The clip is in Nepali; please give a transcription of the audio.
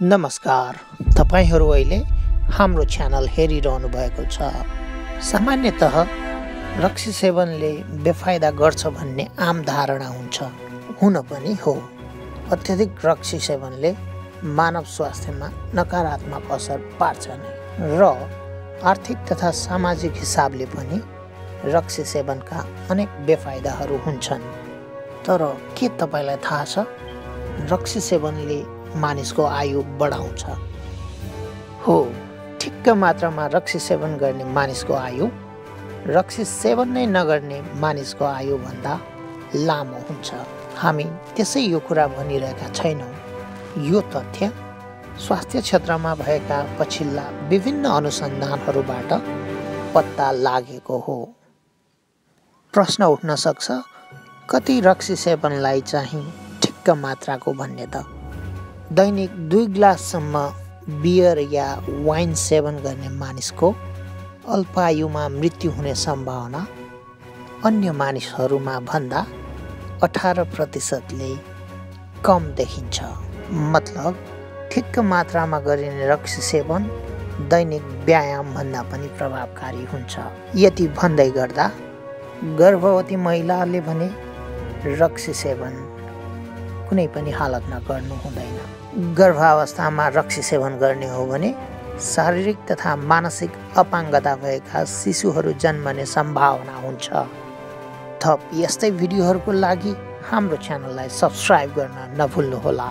नमस्कार। तपाईँहरू अहिले हाम्रो च्यानल हेरिरहनु भएको छ। सामान्यतः रक्सी सेवनले बेफाइदा गर्छ भन्ने आम धारणा हुन्छ। हुन पनि हो। अत्यधिक रक्सी सेवनले मानव स्वास्थ्यमा नकारात्मक असर पार्छ नै। र आर्थिक तथा सामाजिक हिसाबले पनि रक्सी सेवनका अनेक बेफाइदाहरू हुन्छन्। तर के तपाईँलाई थाहा छ? रक्सी सेवनले मानिसको आयु बढाउँछ। हो ठिक्क मात्रामा रक्सी सेवन गर्ने मानिसको आयु रक्सी सेवन नै नगर्ने मानिसको आयुभन्दा लामो हुन्छ। हामी त्यसै यो कुरा भनिरहेका छैनौँ। यो तथ्य स्वास्थ्य क्षेत्रमा भएका पछिल्ला विभिन्न अनुसन्धानहरूबाट पत्ता लागेको हो। प्रश्न उठ्न सक्छ कति रक्सी सेवनलाई चाहिँ ठिक्क मात्राको भन्ने त? दैनिक दुई ग्लाससम्म बियर या वाइन सेवन गर्ने मानिसको अल्पायुमा मृत्यु हुने सम्भावना अन्य मानिसहरूमा भन्दा अठार प्रतिशतले कम देखिन्छ। मतलब ठिक्क मात्रामा गरिने रक्सी सेवन दैनिक व्यायामभन्दा पनि प्रभावकारी हुन्छ। यति भन्दै गर्दा गर्भवती महिलाले भने रक्सी सेवन कुनै पनि हालतमा गर्नु हुँदैन। गर्भावस्थामा रक्सी सेवन गर्ने हो भने शारीरिक तथा मानसिक अपाङ्गता भएका शिशुहरू जन्मने सम्भावना हुन्छ। थप यस्तै भिडियोहरूको लागि हाम्रो च्यानललाई सब्सक्राइब गर्न नभुल्नुहोला।